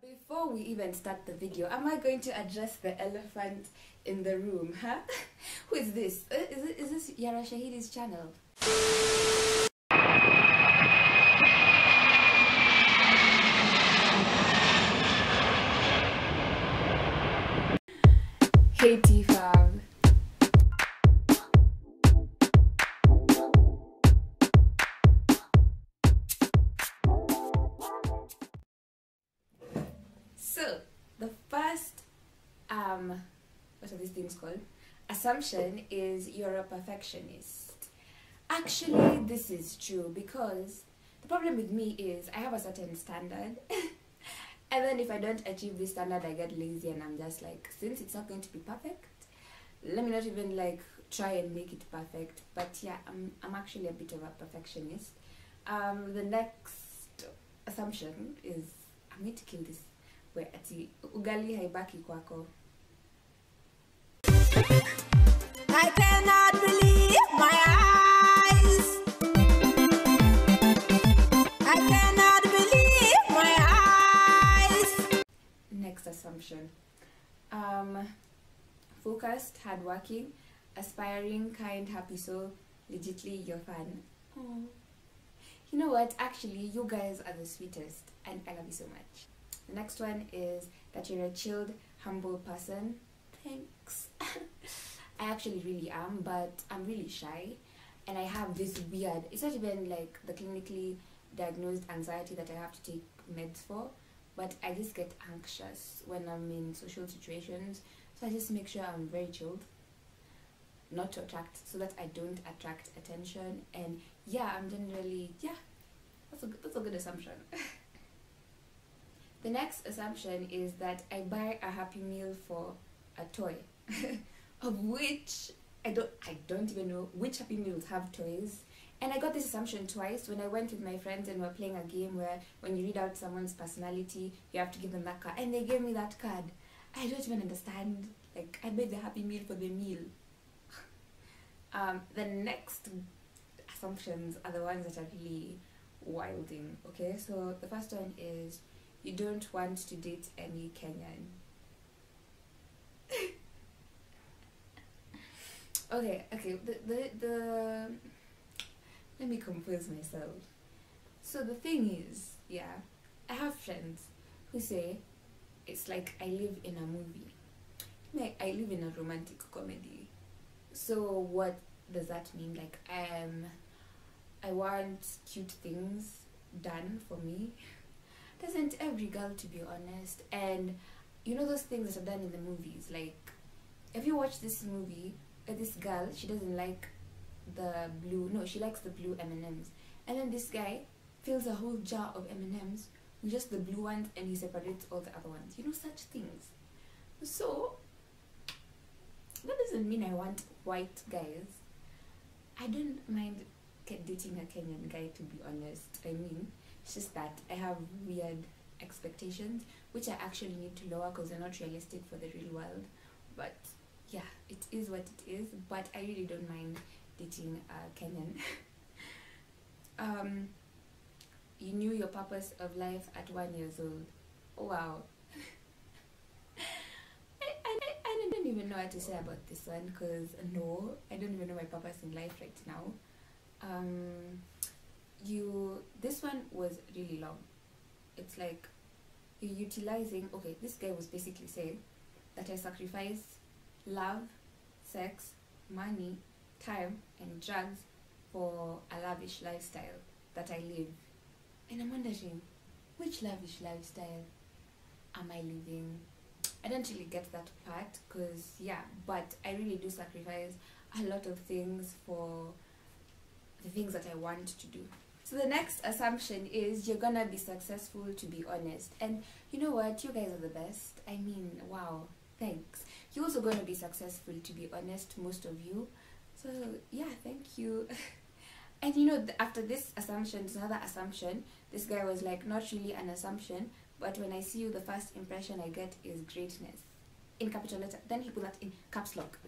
Before we even start the video, am I going to address the elephant in the room, huh? Who is this? Uh, Is, it, is this Yara Shahidi's channel? Things called? Assumption is you're a perfectionist. Actually, this is true because the problem with me is I have a certain standard. and then if I don't achieve this standard, I get lazy and I'm just like, since it's not going to be perfect, let me not even like try and make it perfect. But yeah, I'm, I'm actually a bit of a perfectionist. Um, the next assumption is I'm going to kill this we ati ugali haibaki kwako assumption. Um focused hardworking aspiring kind happy soul legitly your fan Aw. you know what? Actually you guys are the sweetest and i love you so much. The next one is that you're a chilled humble person. Thanks i actually really am but i'm really shy and i have this weird it's not even like the clinically diagnosed anxiety that i have to take meds for but I just get anxious when I'm in social situations. So I just make sure I'm very chilled, not to attract, so that I don't attract attention. And yeah, I'm generally yeah, that's a that's a good assumption. the next assumption is that I buy a Happy Meal for a toy, of which I don't I don't even know which Happy Meals have toys. And I got this assumption twice when I went with my friends and we're playing a game where when you read out someone's personality, you have to give them that card. And they gave me that card. I don't even understand. Like, I made the happy meal for the meal. um, the next assumptions are the ones that are really wilding. Okay, so the first one is you don't want to date any Kenyan. Okay, okay, the, the, the let me compose myself. So the thing is, yeah, I have friends who say it's like I live in a movie. Like I live in a romantic comedy. So what does that mean? Like I um I want cute things done for me. Doesn't every girl to be honest? And you know those things that are done in the movies, like if you watch this movie, uh, this girl, she doesn't like the blue no she likes the blue m&ms. And then this guy fills a whole jar of m&ms just the blue ones and he separates all the other ones. You know such things. So that doesn't mean i want white guys. I don't mind dating a kenyan guy to be honest. I mean it's just that i have weird expectations which i actually need to lower because they're not realistic for the real world. But yeah it is what it is but i really don't mind dating a Kenyan. um, you knew your purpose of life at one years old. Oh, wow. I, I, I don't even know what to say about this one because no, I don't even know my purpose in life right now. Um, you this one was really long. It's like you're utilizing. Okay, this guy was basically saying that I sacrifice love, sex, money, time and drugs for a lavish lifestyle that I live. And I'm wondering, which lavish lifestyle am I living? I don't really get that part because, yeah, but I really do sacrifice a lot of things for the things that I want to do. So the next assumption is you're gonna be successful to be honest. And you know what? You guys are the best. I mean, wow, thanks. You're also gonna be successful to be honest, most of you. So yeah, thank you. and you know, after this assumption, there's another assumption. This guy was like, not really an assumption, but when I see you, the first impression I get is greatness in capital letter. Then he put that in caps lock.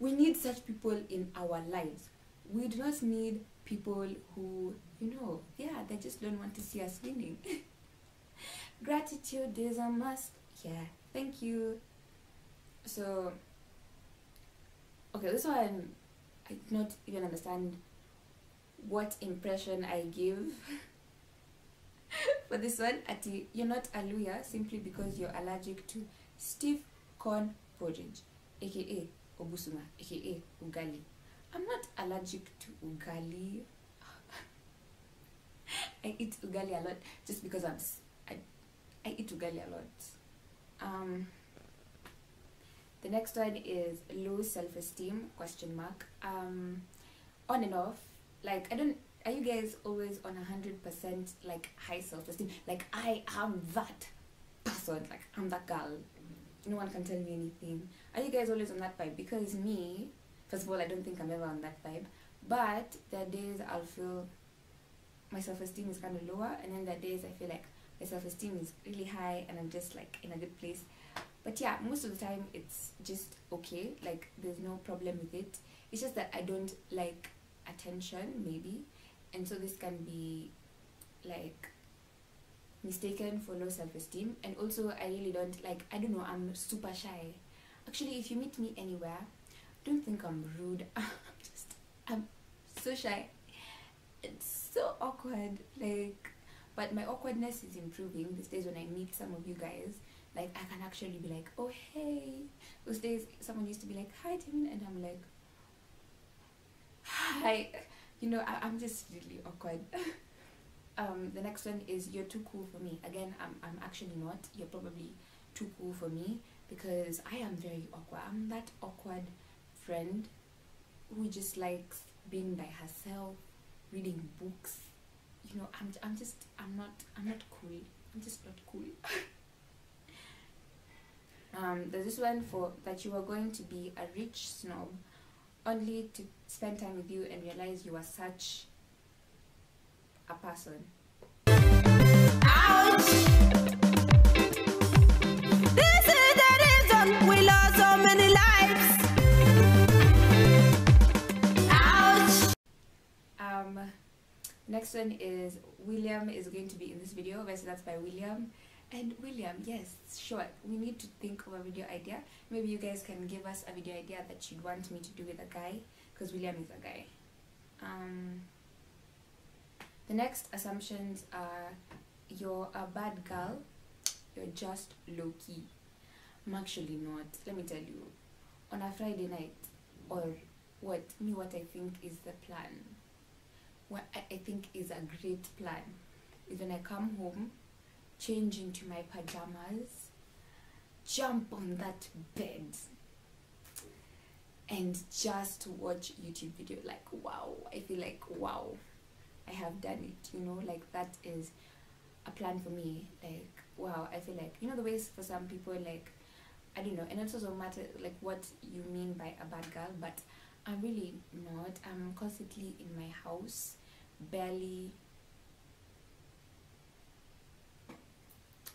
We need such people in our lives. We do not need people who, you know, yeah, they just don't want to see us winning. Gratitude is a must. Yeah, thank you. So, okay, this one I do not even understand what impression I give for this one. Ati, you're not a Luhya simply because you're allergic to stiff corn porridge, aka Obusuma, aka Ugali. I'm not allergic to Ugali. I eat Ugali a lot just because I'm I, I eat Ugali a lot. Um, the next one is low self-esteem question mark. Um, on and off. Like I don't. Are you guys always on a hundred percent like high self-esteem? Like I am that person. Like I'm that girl. No one can tell me anything. Are you guys always on that vibe? Because me, first of all, I don't think I'm ever on that vibe. But there are days I'll feel my self-esteem is kind of lower, and then there are days I feel like my self-esteem is really high, and I'm just like in a good place. But yeah, most of the time it's just okay. Like there's no problem with it. It's just that I don't like attention, maybe, and so this can be like mistaken for low self-esteem. And also, I really don't like. I don't know. I'm super shy. Actually, if you meet me anywhere, don't think I'm rude. I'm just I'm so shy. It's so awkward. Like, but my awkwardness is improving these days when I meet some of you guys. Like, I can actually be like, oh, hey. Those days, someone used to be like, hi, Timmy. And I'm like, hi. You know, I, I'm just really awkward. um, the next one is you're too cool for me. Again, I'm, I'm actually not. You're probably too cool for me because I am very awkward. I'm that awkward friend who just likes being by herself, reading books. You know, I'm I'm just I'm not I'm not cool. I'm just not cool. um, there's this one for that you are going to be a rich snob, only to spend time with you and realize you are such a person. Ouch! Next one is William is going to be in this video. Obviously, that's by William. And William, yes, sure. We need to think of a video idea. Maybe you guys can give us a video idea that you'd want me to do with a guy, because William is a guy. Um, the next assumptions are you're a bad girl, you're just low key. I'm actually not. Let me tell you. On a Friday night, or what me, what I think is the plan what I, think is a great plan is when I come home, change into my pajamas, jump on that bed, and just watch YouTube video. Like wow, I feel like wow, I have done it. You know, like that is a plan for me. Like wow, I feel like you know the ways for some people like I don't know, and it doesn't matter like what you mean by a bad girl, but I'm really not. I'm constantly in my house, barely.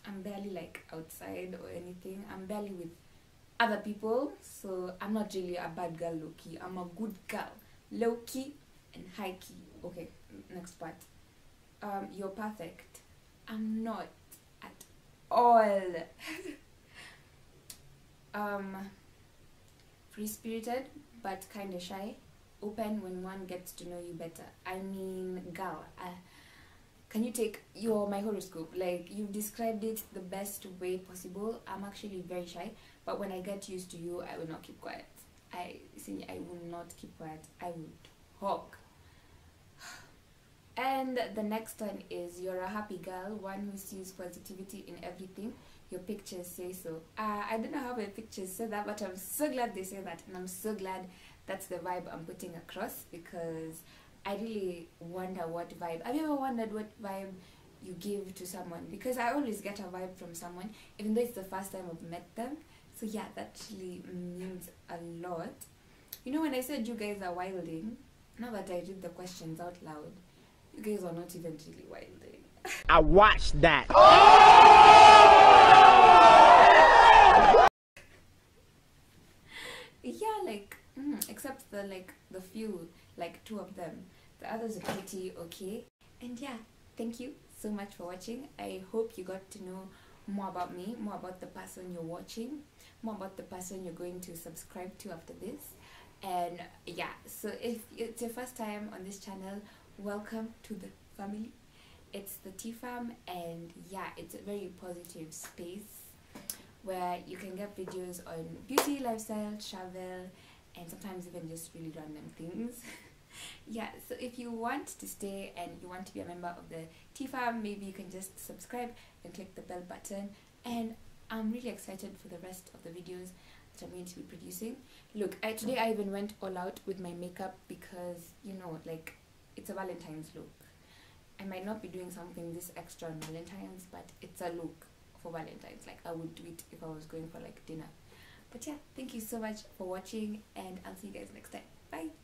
I'm barely like outside or anything. I'm barely with other people, so I'm not really a bad girl, low key. I'm a good girl, low key and high key. Okay, next part. Um, you're perfect. I'm not at all. um, free spirited but kind of shy, open when one gets to know you better. I mean, girl, uh, can you take your my horoscope? Like you've described it the best way possible. I'm actually very shy, but when I get used to you, I will not keep quiet. I see. I will not keep quiet. I will talk. And the next one is you're a happy girl, one who sees positivity in everything. Your pictures say so. Uh, I don't know how my pictures say that, but I'm so glad they say that, and I'm so glad that's the vibe I'm putting across because I really wonder what vibe. Have you ever wondered what vibe you give to someone? Because I always get a vibe from someone, even though it's the first time I've met them. So yeah, that actually means a lot. You know, when I said you guys are wilding, now that I read the questions out loud, you guys are not even really wilding. I watched that. yeah like mm, except the like the few like two of them the others are pretty okay and yeah thank you so much for watching. I hope you got to know more about me, more about the person you're watching, more about the person you're going to subscribe to after this. And yeah, so if it's your first time on this channel, welcome to the family. It's the TFAM, and yeah, it's a very positive space where you can get videos on beauty, lifestyle, travel, and sometimes even just really random things. yeah, so if you want to stay and you want to be a member of the TFAM, maybe you can just subscribe and click the bell button. And I'm really excited for the rest of the videos that I'm going to be producing. Look, I, today I even went all out with my makeup because, you know, like, it's a Valentine's look. I might not be doing something this extra on Valentine's, but it's a look for Valentine's. Like, I would do it if I was going for, like, dinner. But yeah, thank you so much for watching, and I'll see you guys next time. Bye!